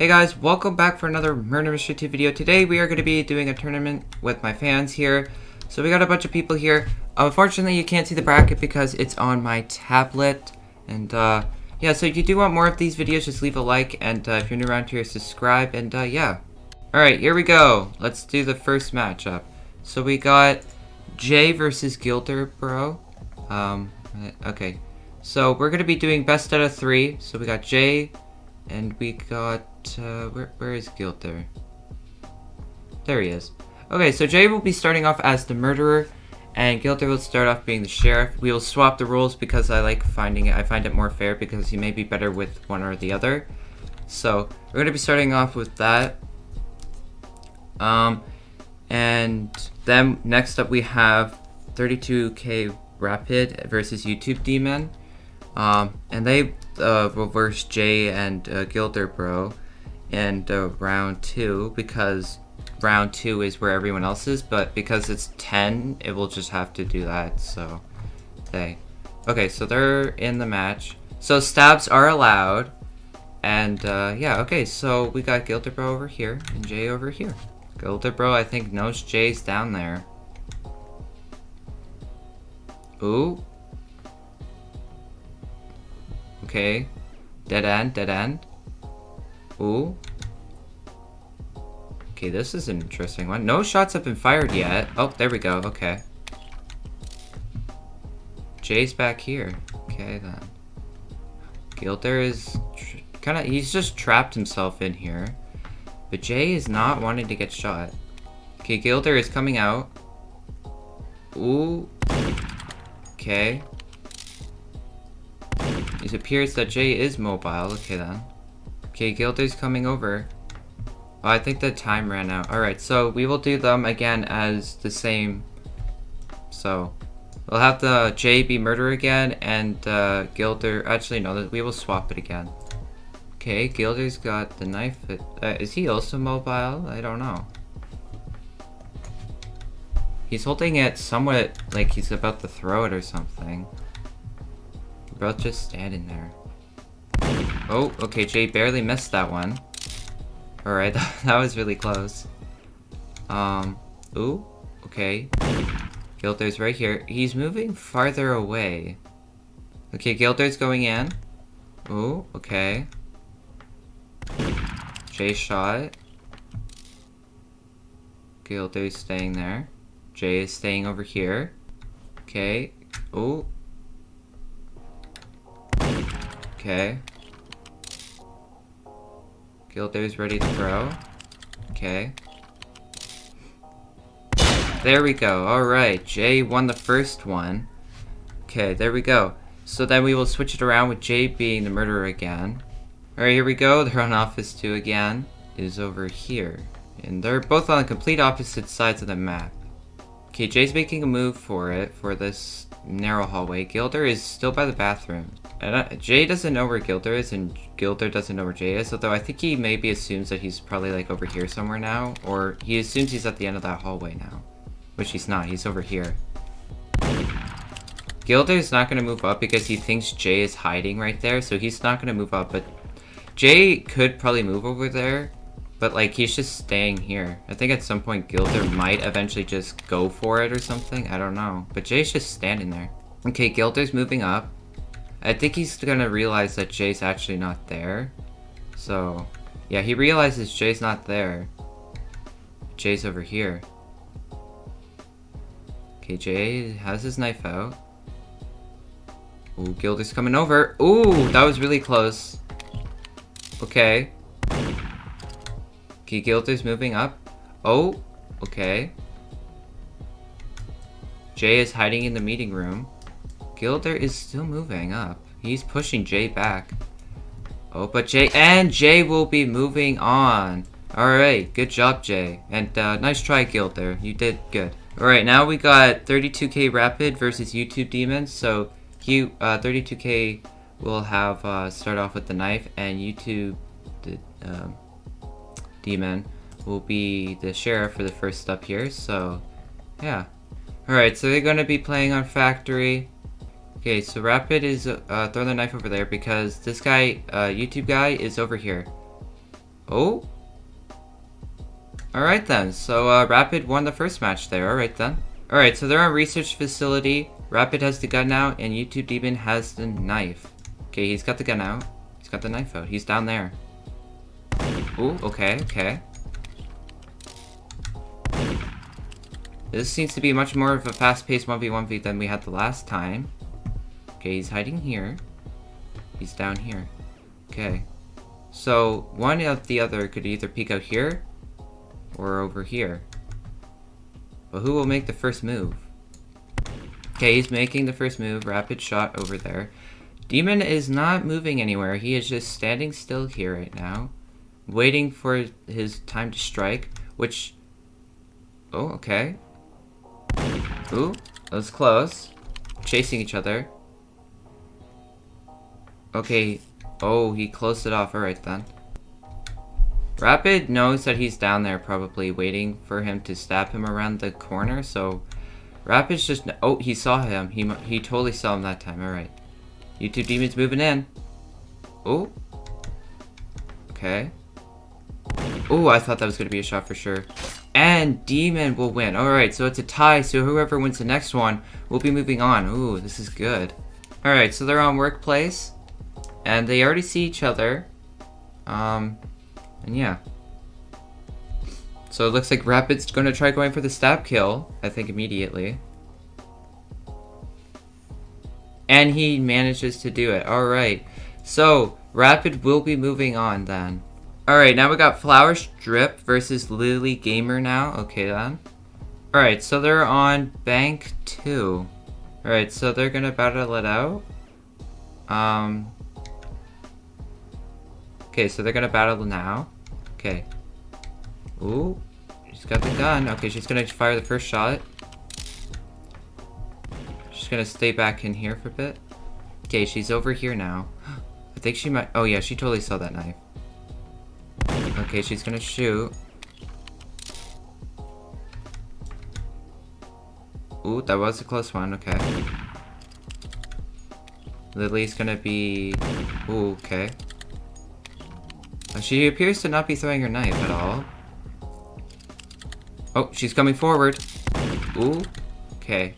Hey guys, welcome back for another Murder Mystery 2 video. Today we are going to be doing a tournament with my fans here. So we got a bunch of people here. Unfortunately, you can't see the bracket because it's on my tablet. And uh, yeah, so if you do want more of these videos, just leave a like. And uh, if you're new around here, subscribe. And uh, yeah. Alright, here we go. Let's do the first matchup. So we got Jay versus Gilder, bro. Um, okay. So we're going to be doing best out of three. So we got Jay, and we got, uh, where, where is Gilder? There There he is. Okay, so Jay will be starting off as the murderer, and Gilder will start off being the sheriff. We will swap the roles because I like finding it, I find it more fair because he may be better with one or the other. So, we're going to be starting off with that. Um, and then next up we have 32k Rapid versus YouTube Demon. Um, and they uh, reversed Jay and uh, Gilder Bro in uh, round two because round two is where everyone else is, but because it's 10, it will just have to do that, so they. Okay, so they're in the match. So stabs are allowed. And uh, yeah, okay, so we got Gilder Bro over here and Jay over here. Gilder Bro, I think, knows Jay's down there. Ooh, Okay. Dead end, dead end. Ooh. Okay, this is an interesting one. No shots have been fired yet. Oh, there we go. Okay. Jay's back here. Okay, then. Gilder is kind of... He's just trapped himself in here. But Jay is not wanting to get shot. Okay, Gilder is coming out. Ooh. Okay. It appears that Jay is mobile. Okay, then. Okay, Gilder's coming over. Oh, I think the time ran out. Alright, so we will do them again as the same. So, we'll have the Jay be murder again, and uh, Gilder... Actually, no, we will swap it again. Okay, Gilder's got the knife. Uh, is he also mobile? I don't know. He's holding it somewhat like he's about to throw it or something. Bro, just standing there. Oh, okay, Jay barely missed that one. Alright, that was really close. Um, ooh, okay. Gilder's right here. He's moving farther away. Okay, Gilder's going in. Ooh, okay. Jay shot. Gilder's staying there. Jay is staying over here. Okay. Ooh, Okay. Gilder's ready to throw. Okay. There we go. Alright, Jay won the first one. Okay, there we go. So then we will switch it around with Jay being the murderer again. Alright, here we go. They're on Office 2 again. It is over here. And they're both on the complete opposite sides of the map. Okay, Jay's making a move for it, for this narrow hallway. Gilder is still by the bathroom. Jay doesn't know where Gilder is, and Gilder doesn't know where Jay is, although I think he maybe assumes that he's probably like over here somewhere now, or he assumes he's at the end of that hallway now. Which he's not, he's over here. Gilder's not going to move up because he thinks Jay is hiding right there, so he's not going to move up, but Jay could probably move over there, but like he's just staying here. I think at some point Gilder might eventually just go for it or something, I don't know. But Jay's just standing there. Okay, Gilder's moving up. I think he's gonna realize that Jay's actually not there. So, yeah, he realizes Jay's not there. Jay's over here. Okay, Jay has his knife out. Ooh, Gilder's coming over. Ooh, that was really close. Okay. Gilder's moving up. Oh, okay. Jay is hiding in the meeting room. Gilder is still moving up. He's pushing Jay back. Oh, but Jay- And Jay will be moving on. Alright, good job, Jay. And uh, nice try, Gilder. You did good. Alright, now we got 32k Rapid versus YouTube Demons. So, you, uh, 32k will have uh, start off with the knife, and YouTube the, um, Demon will be the sheriff for the first step here. So, yeah. Alright, so they're going to be playing on Factory. Okay, so Rapid is uh, throwing the knife over there because this guy, uh, YouTube guy, is over here. Oh. Alright then, so uh, Rapid won the first match there, alright then. Alright, so they're on research facility. Rapid has the gun now, and YouTube Demon has the knife. Okay, he's got the gun out. He's got the knife out. He's down there. Oh, okay, okay. This seems to be much more of a fast-paced 1v1v than we had the last time. Okay, he's hiding here. He's down here. Okay. So, one of the other could either peek out here, or over here. But who will make the first move? Okay, he's making the first move. Rapid shot over there. Demon is not moving anywhere. He is just standing still here right now. Waiting for his time to strike, which... Oh, okay. Ooh, that was close. Chasing each other. Okay. Oh, he closed it off. Alright then. Rapid knows that he's down there probably waiting for him to stab him around the corner, so... Rapid's just... Oh, he saw him. He, he totally saw him that time. Alright. YouTube Demon's moving in. Oh. Okay. Oh, I thought that was going to be a shot for sure. And Demon will win. Alright, so it's a tie, so whoever wins the next one will be moving on. Ooh, this is good. Alright, so they're on Workplace. And they already see each other. Um, and yeah. So it looks like Rapid's gonna try going for the stab kill, I think immediately. And he manages to do it. Alright. So, Rapid will be moving on then. Alright, now we got Flower Strip versus Lily Gamer now. Okay then. Alright, so they're on Bank 2. Alright, so they're gonna battle it out. Um, Okay, so they're gonna battle now. Okay. Ooh. She's got the gun. Okay, she's gonna fire the first shot. She's gonna stay back in here for a bit. Okay, she's over here now. I think she might- oh yeah, she totally saw that knife. Okay, she's gonna shoot. Ooh, that was a close one, okay. Lily's gonna be... Ooh, okay. She appears to not be throwing her knife at all. Oh, she's coming forward. Ooh. Okay.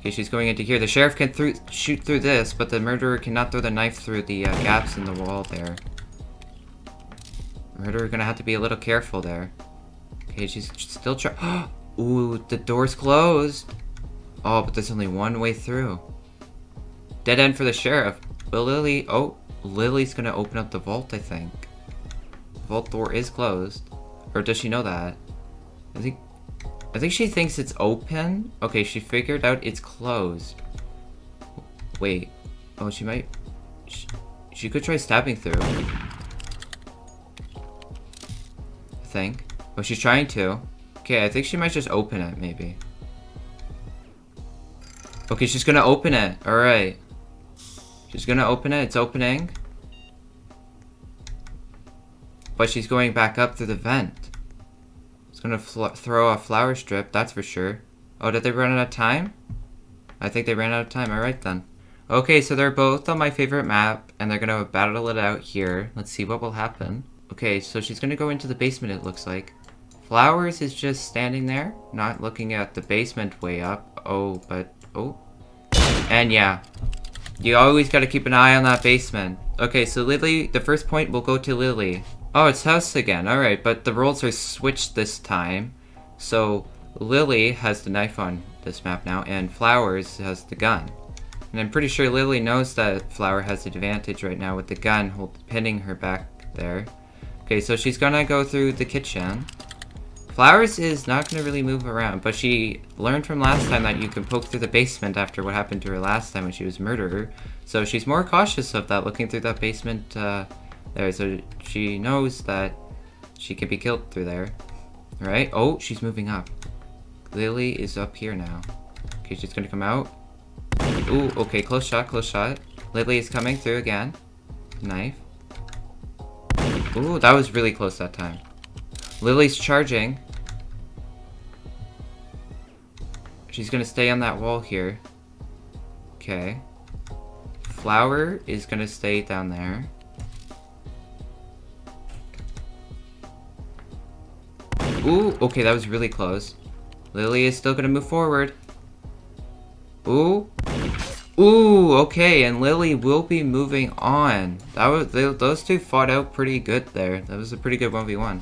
Okay, she's going into here. The sheriff can through shoot through this, but the murderer cannot throw the knife through the uh, gaps in the wall there. Murderer gonna have to be a little careful there. Okay, she's still trying. Ooh, the door's closed. Oh, but there's only one way through. Dead end for the sheriff. Will Lily... Oh, Lily's gonna open up the vault, I think. Vault door is closed. Or does she know that? I think... I think she thinks it's open. Okay, she figured out it's closed. Wait. Oh, she might... She, she could try stabbing through. I think. Oh, she's trying to. Okay, I think she might just open it, maybe. Okay, she's gonna open it. Alright. She's gonna open it. It's opening. But she's going back up through the vent. It's gonna throw a flower strip, that's for sure. Oh, did they run out of time? I think they ran out of time. Alright then. Okay, so they're both on my favorite map, and they're gonna battle it out here. Let's see what will happen. Okay, so she's gonna go into the basement, it looks like. Flowers is just standing there, not looking at the basement way up. Oh, but... Oh. And yeah, you always gotta keep an eye on that basement. Okay, so Lily, the first point will go to Lily. Oh, it's House again. Alright, but the roles are switched this time. So, Lily has the knife on this map now, and Flowers has the gun. And I'm pretty sure Lily knows that Flower has the advantage right now with the gun pinning her back there. Okay, so she's gonna go through the kitchen. Flowers is not to really move around, but she learned from last time that you can poke through the basement after what happened to her last time when she was murdered. So she's more cautious of that, looking through that basement uh, there. So she knows that she can be killed through there. Right? Oh, she's moving up. Lily is up here now. Okay, she's to come out. Ooh, okay, close shot, close shot. Lily is coming through again. Knife. Ooh, that was really close that time. Lily's charging. She's gonna stay on that wall here. Okay. Flower is gonna stay down there. Ooh, okay, that was really close. Lily is still gonna move forward. Ooh, Ooh, okay, and Lily will be moving on. That was they, those two fought out pretty good there. That was a pretty good 1v1.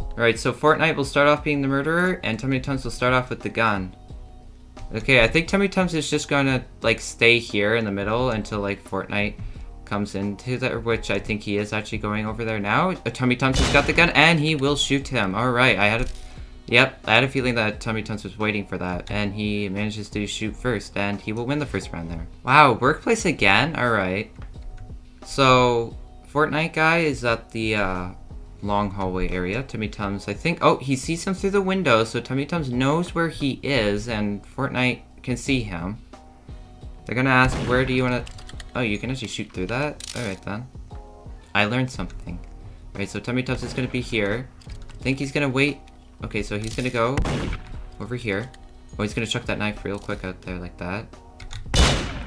Alright, so Fortnite will start off being the murderer, and Tummy Tums will start off with the gun. Okay, I think Tummy Tums is just gonna, like, stay here in the middle until, like, Fortnite comes into there, which I think he is actually going over there now. Tummy Tums has got the gun, and he will shoot him. Alright, I had a... Yep, I had a feeling that Tummy Tums was waiting for that, and he manages to shoot first, and he will win the first round there. Wow, workplace again? Alright. So, Fortnite guy is at the, uh, long hallway area. Tummy Tums, I think... Oh, he sees him through the window, so Tummy Tums knows where he is, and Fortnite can see him. They're gonna ask, where do you wanna... Oh, you can actually shoot through that? Alright then. I learned something. Alright, so Tummy Tums is gonna be here. I think he's gonna wait. Okay, so he's gonna go over here. Oh, he's gonna chuck that knife real quick out there like that.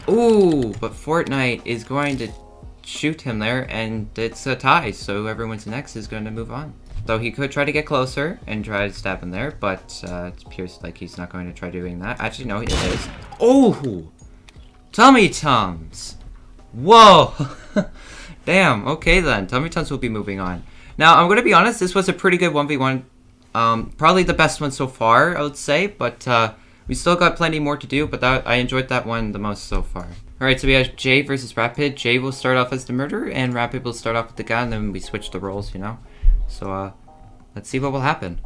Ooh, but Fortnite is going to shoot him there, and it's a tie, so whoever wins next is going to move on. Though he could try to get closer and try to stab him there, but uh, it appears like he's not going to try doing that. Actually, no, it is. Oh! Tummy Tums! Whoa! Damn, okay then. Tummy Tums will be moving on. Now, I'm going to be honest, this was a pretty good 1v1. Um, probably the best one so far, I would say, but uh, we still got plenty more to do, but that, I enjoyed that one the most so far. Alright, so we have Jay versus Rapid. Jay will start off as the murderer, and Rapid will start off with the gun, and then we switch the roles, you know? So, uh, let's see what will happen.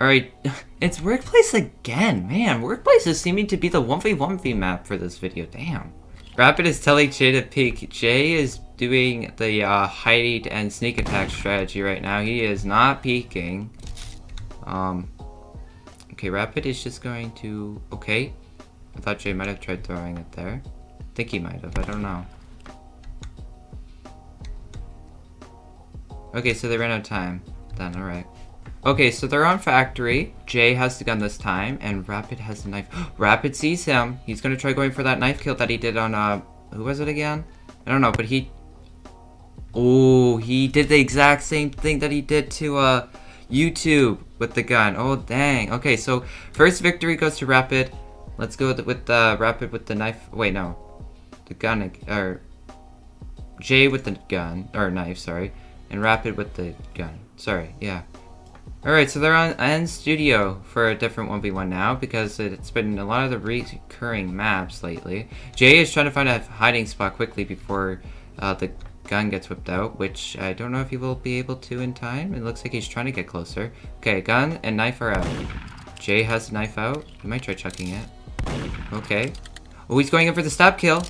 Alright, it's Workplace again. Man, Workplace is seeming to be the 1v1v map for this video. Damn. Rapid is telling Jay to peek. Jay is doing the uh, hide and sneak attack strategy right now. He is not peeking. Um, okay, Rapid is just going to... Okay. I thought Jay might have tried throwing it there I think he might have, I don't know. Okay, so they ran out of time. Then, alright. Okay, so they're on factory. Jay has the gun this time, and Rapid has the knife. Rapid sees him. He's gonna try going for that knife kill that he did on, uh, who was it again? I don't know, but he... Oh, he did the exact same thing that he did to, uh, YouTube with the gun. Oh, dang. Okay, so first victory goes to Rapid. Let's go with, with uh, Rapid with the knife. Wait, no the gun, or Jay with the gun, or knife, sorry, and Rapid with the gun. Sorry, yeah. Alright, so they're on N Studio for a different 1v1 now because it's been a lot of the recurring maps lately. Jay is trying to find a hiding spot quickly before uh, the gun gets whipped out, which I don't know if he will be able to in time. It looks like he's trying to get closer. Okay, gun and knife are out. Jay has knife out. He might try chucking it. Okay. Oh, he's going in for the stab kill.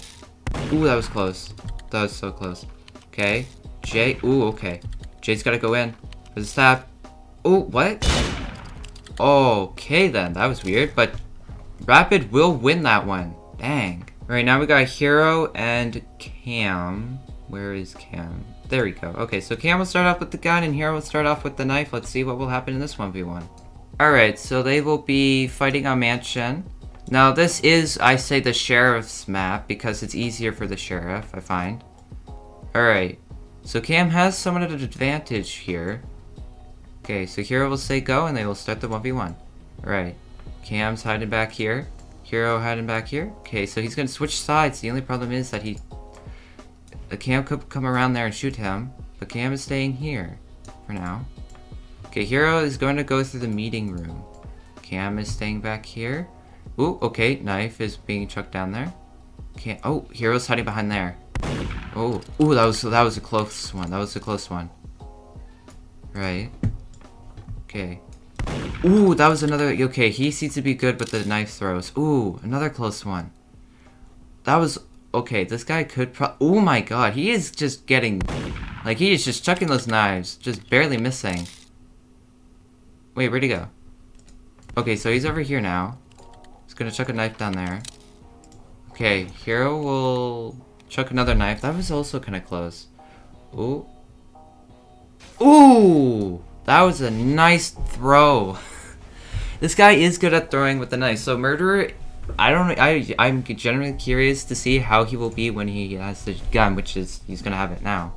Ooh, that was close. That was so close. Okay. Jay. Ooh, okay. Jay's gotta go in. For the stab. Ooh, what? Okay then. That was weird, but Rapid will win that one. Dang. Alright, now we got Hero and Cam. Where is Cam? There we go. Okay, so Cam will start off with the gun and Hero will start off with the knife. Let's see what will happen in this 1v1. Alright, so they will be fighting on Mansion. Now this is, I say, the sheriff's map because it's easier for the sheriff, I find. Alright, so Cam has somewhat of an advantage here. Okay, so Hero will say go and they will start the 1v1. Alright, Cam's hiding back here. Hero hiding back here. Okay, so he's gonna switch sides. The only problem is that he... Cam could come around there and shoot him, but Cam is staying here for now. Okay, Hero is going to go through the meeting room. Cam is staying back here. Ooh, okay, knife is being chucked down there. Can't. Oh, hero's hiding behind there. Oh, ooh, that was that was a close one. That was a close one. Right. Okay. Ooh, that was another. Okay, he seems to be good with the knife throws. Ooh, another close one. That was okay. This guy could. Pro oh my god, he is just getting, like he is just chucking those knives, just barely missing. Wait, where'd he go? Okay, so he's over here now He's gonna chuck a knife down there. Okay, Hero will chuck another knife. That was also kind of close. Ooh. Ooh! That was a nice throw. this guy is good at throwing with the knife. So Murderer, I don't I I'm generally curious to see how he will be when he has the gun, which is he's gonna have it now.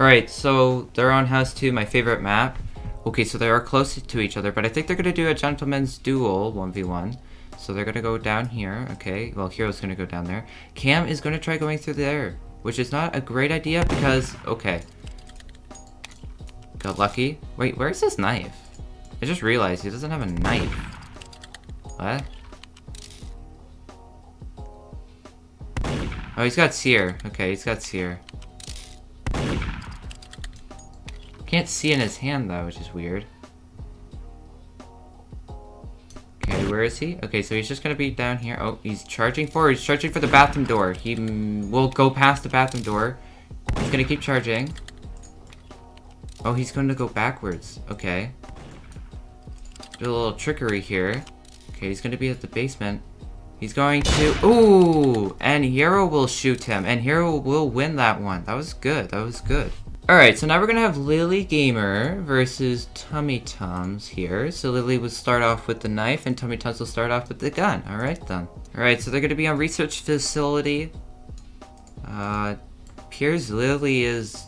Alright, so they're on House 2, my favorite map. Okay, so they are close to each other, but I think they're gonna do a gentleman's duel 1v1. So they're gonna go down here. Okay, well, Hero's gonna go down there. Cam is gonna try going through there, which is not a great idea because, okay. Got lucky. Wait, where's his knife? I just realized he doesn't have a knife. What? Oh, he's got sear. Okay, he's got sear. Can't see in his hand though, which is weird. Okay, where is he? Okay, so he's just gonna be down here. Oh, he's charging forward. He's charging for the bathroom door. He will go past the bathroom door. He's gonna keep charging. Oh, he's going to go backwards. Okay. Do a little trickery here. Okay, he's gonna be at the basement. He's going to... Ooh! And Hero will shoot him. And Hero will win that one. That was good. That was good. Alright, so now we're gonna have Lily Gamer versus Tummy Tums here. So Lily will start off with the knife and Tummy Tums will start off with the gun. Alright then. Alright, so they're gonna be on research facility. Uh, appears Lily is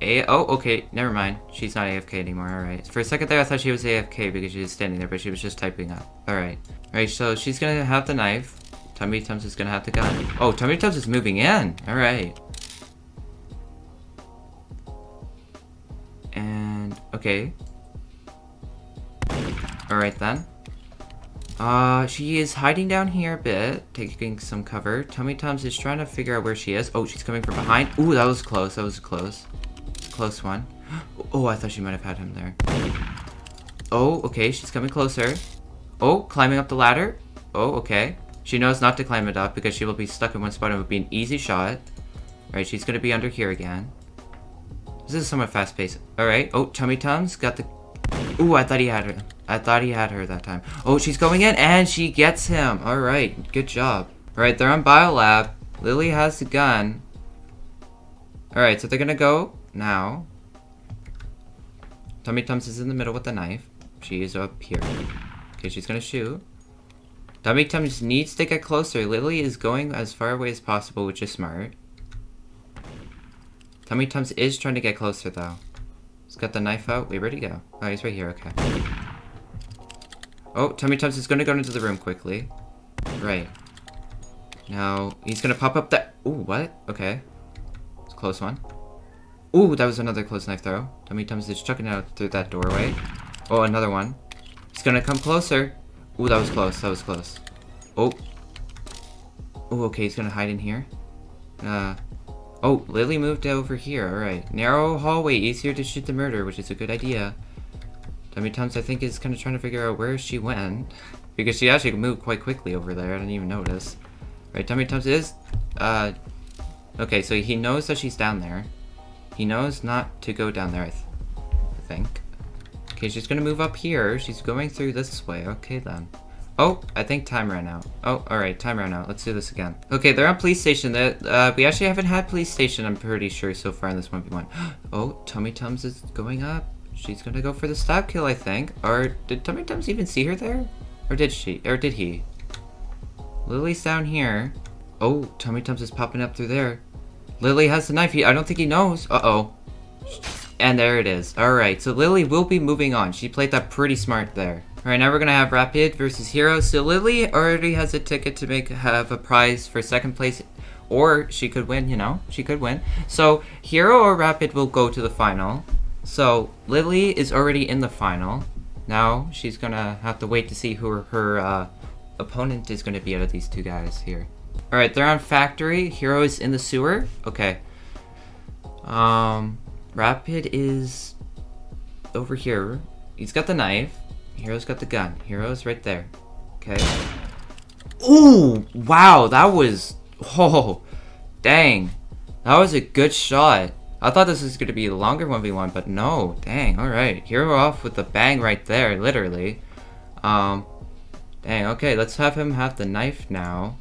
a oh, okay, never mind. She's not AFK anymore, alright. For a second there, I thought she was AFK because she was standing there, but she was just typing up. Alright. Alright, so she's gonna have the knife. Tummy Tums is gonna have the gun. Oh, Tummy Tums is moving in. Alright. And, okay. Alright then. Uh, she is hiding down here a bit, taking some cover. Tummy Tums is trying to figure out where she is. Oh, she's coming from behind. Ooh, that was close. That was close close one. Oh, I thought she might have had him there. Oh, okay, she's coming closer. Oh, climbing up the ladder. Oh, okay. She knows not to climb it up because she will be stuck in one spot and would be an easy shot. Alright, she's gonna be under here again. This is somewhat fast paced. Alright, oh, Tummy Tums got the... Ooh, I thought he had her. I thought he had her that time. Oh, she's going in and she gets him. Alright, good job. Alright, they're on Biolab. Lily has the gun. Alright, so they're gonna go now, Tummy Tums is in the middle with the knife. She is up here. Okay, she's gonna shoot. Tummy Tums needs to get closer. Lily is going as far away as possible, which is smart. Tummy Tums is trying to get closer, though. He's got the knife out. Wait, where'd he go? Oh, he's right here. Okay. Oh, Tummy Tums is gonna go into the room quickly. Right. Now, he's gonna pop up that- Ooh, what? Okay. It's a close one. Ooh, that was another close knife throw. How Tummy Tums is chucking out through that doorway. Oh, another one. He's gonna come closer. Ooh, that was close. That was close. Oh. Oh, okay. He's gonna hide in here. Uh. Oh, Lily moved over here. Alright. Narrow hallway. Easier to shoot the murder, which is a good idea. Tummy Tums, I think, is kind of trying to figure out where she went. Because she actually moved quite quickly over there. I didn't even notice. Right, Tummy Tums is... Uh... Okay, so he knows that she's down there. He knows not to go down there, I, th I think. Okay, she's gonna move up here. She's going through this way. Okay, then. Oh, I think time ran out. Oh, alright, time ran out. Let's do this again. Okay, they're on police station. Uh, we actually haven't had police station, I'm pretty sure, so far in this 1v1. Oh, Tummy Tums is going up. She's gonna go for the stab kill, I think. Or did Tummy Tums even see her there? Or did she? Or did he? Lily's down here. Oh, Tummy Tums is popping up through there. Lily has the knife. He, I don't think he knows. Uh-oh. And there it is. Alright, so Lily will be moving on. She played that pretty smart there. Alright, now we're gonna have Rapid versus Hero. So Lily already has a ticket to make have a prize for second place. Or she could win, you know? She could win. So Hero or Rapid will go to the final. So Lily is already in the final. Now she's gonna have to wait to see who her, her uh, opponent is gonna be out of these two guys here. Alright, they're on factory. Hero is in the sewer. Okay. Um, Rapid is over here. He's got the knife. Hero's got the gun. Hero's right there. Okay. Ooh! Wow, that was... Oh, dang. That was a good shot. I thought this was going to be a longer 1v1, but no. Dang, alright. Hero off with the bang right there, literally. Um, dang, okay, let's have him have the knife now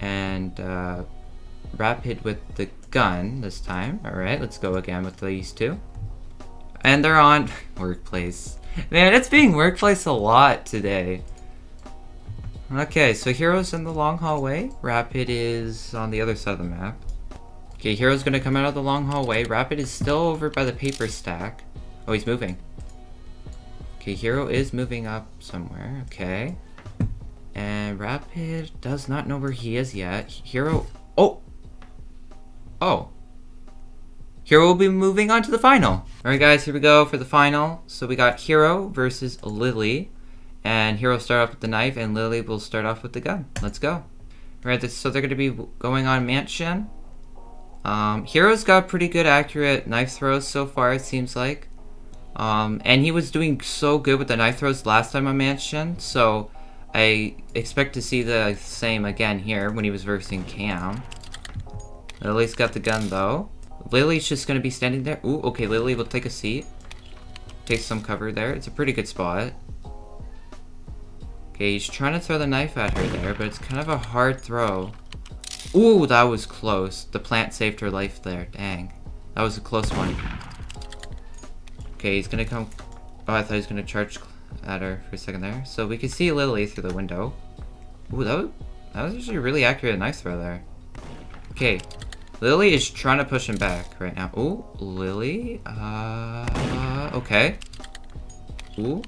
and uh, Rapid with the gun this time. Alright, let's go again with these two. And they're on Workplace. Man, it's being Workplace a lot today. Okay, so Hero's in the long hallway. Rapid is on the other side of the map. Okay, Hero's gonna come out of the long hallway. Rapid is still over by the paper stack. Oh, he's moving. Okay, Hero is moving up somewhere. Okay. And Rapid does not know where he is yet. Hero... Oh! Oh. Hero will be moving on to the final. Alright guys, here we go for the final. So we got Hero versus Lily. And Hero will start off with the knife and Lily will start off with the gun. Let's go. Alright, so they're going to be going on Mansion. Um, Hero's got pretty good accurate knife throws so far, it seems like. Um, and he was doing so good with the knife throws last time on Mansion, so I expect to see the same again here when he was versing Cam. Lily's got the gun though. Lily's just gonna be standing there. Ooh, okay, Lily will take a seat. Take some cover there. It's a pretty good spot. Okay, he's trying to throw the knife at her there, but it's kind of a hard throw. Ooh, that was close. The plant saved her life there. Dang. That was a close one. Okay, he's gonna come... Oh, I thought he was gonna charge at her for a second there. So we can see Lily through the window. Ooh, that was, that was actually really accurate and nice throw there. Okay, Lily is trying to push him back right now. Ooh, Lily. Uh, okay. Ooh.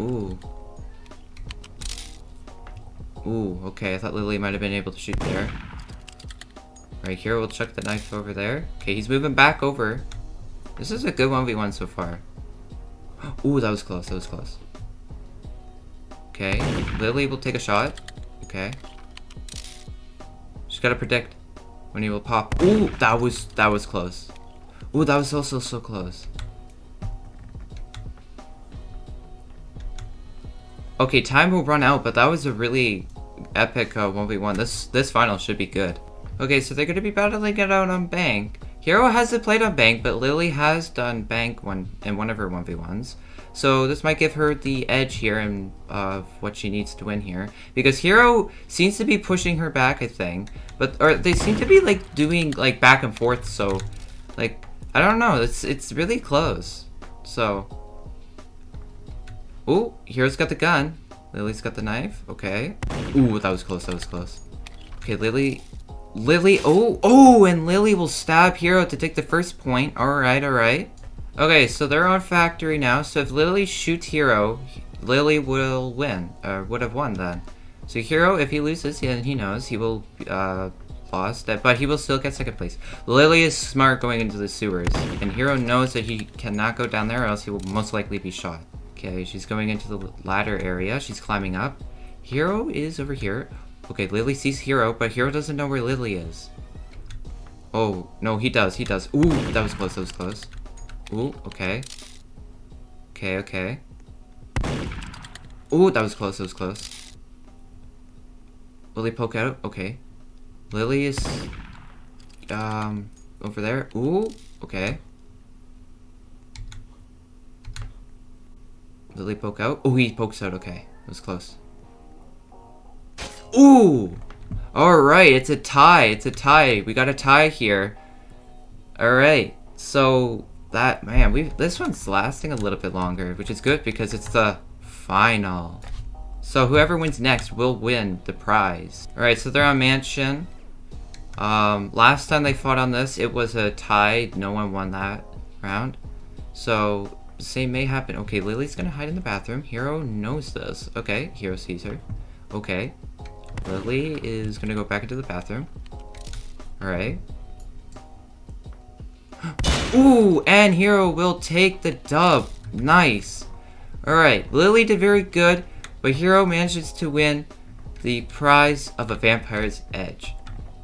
Ooh. Ooh, okay. I thought Lily might have been able to shoot there. Right here, we'll chuck the knife over there. Okay, he's moving back over. This is a good 1v1 so far. Ooh, that was close. That was close. Okay, Lily will take a shot. Okay. Just gotta predict when he will pop. Ooh, that was that was close. Ooh, that was also so close. Okay, time will run out, but that was a really epic uh, 1v1. This this final should be good. Okay, so they're gonna be battling it out on Bank. Hero hasn't played on Bank, but Lily has done Bank one in one of her 1v1s. So this might give her the edge here and uh, what she needs to win here. Because Hero seems to be pushing her back, I think. But or they seem to be like doing like back and forth, so like I don't know, it's it's really close. So Ooh, Hero's got the gun. Lily's got the knife. Okay. Ooh, that was close, that was close. Okay, Lily Lily, oh, oh, and Lily will stab Hero to take the first point. Alright, alright. Okay, so they're on factory now. So if Lily shoots Hero, Lily will win, or would have won then. So Hero, if he loses, then he knows he will uh, lost, but he will still get second place. Lily is smart going into the sewers, and Hero knows that he cannot go down there or else he will most likely be shot. Okay, she's going into the ladder area. She's climbing up. Hero is over here. Okay, Lily sees Hero, but Hero doesn't know where Lily is. Oh, no, he does, he does. Ooh, that was close, that was close. Ooh, okay. Okay, okay. Ooh, that was close, that was close. Lily poke out? Okay. Lily is... Um, over there. Ooh, okay. Lily poke out? Oh, he pokes out, okay. It was close. Ooh! Alright, it's a tie, it's a tie. We got a tie here. Alright, so that man we this one's lasting a little bit longer which is good because it's the final. So whoever wins next will win the prize. All right so they're on mansion. Um last time they fought on this it was a tie. No one won that round. So same may happen. Okay lily's gonna hide in the bathroom. Hero knows this. Okay hero sees her okay lily is gonna go back into the bathroom all right Ooh, and Hero will take the dub. Nice. Alright, Lily did very good, but Hero manages to win the prize of a Vampire's Edge.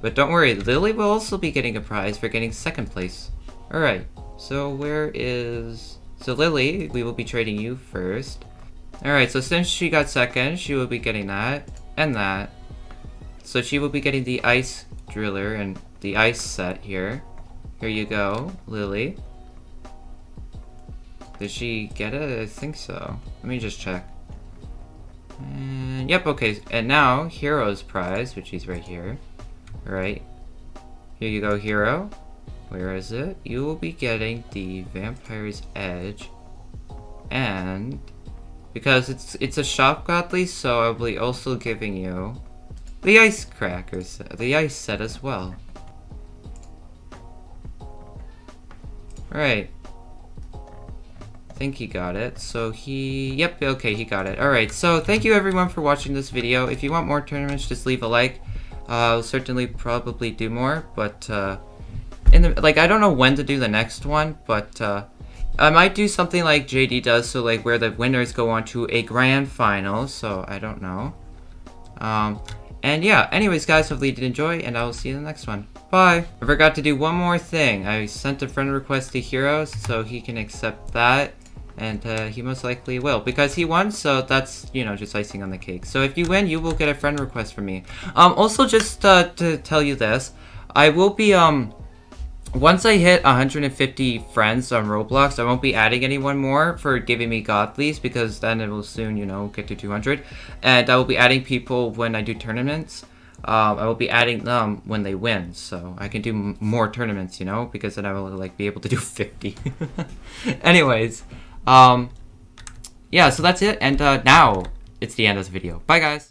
But don't worry, Lily will also be getting a prize for getting second place. Alright, so where is... So Lily, we will be trading you first. Alright, so since she got second, she will be getting that, and that. So she will be getting the Ice Driller and the Ice set here. Here you go, Lily. Did she get it? I think so. Let me just check. And, yep, okay. And now, Hero's prize, which is right here. Alright. Here you go, Hero. Where is it? You will be getting the Vampire's Edge. And because it's it's a shop godly, so I'll be also giving you the ice crackers, the ice set as well. Right. think he got it. So he, yep, okay, he got it. Alright, so thank you everyone for watching this video. If you want more tournaments, just leave a like. Uh, I'll certainly probably do more, but, uh, in the, like, I don't know when to do the next one, but, uh, I might do something like JD does, so, like, where the winners go on to a grand final, so I don't know. Um, and yeah, anyways, guys, hopefully you did enjoy, and I will see you in the next one. Bye! I forgot to do one more thing. I sent a friend request to Heroes, so he can accept that and uh, he most likely will because he won so that's you know just icing on the cake so if you win you will get a friend request from me um also just uh, to tell you this I will be um once I hit 150 friends on Roblox, I won't be adding anyone more for giving me godlies because then it will soon, you know, get to 200. And I will be adding people when I do tournaments. Um, I will be adding them when they win, so I can do more tournaments, you know, because then I will like be able to do 50. Anyways, um, yeah, so that's it, and uh, now it's the end of the video. Bye, guys!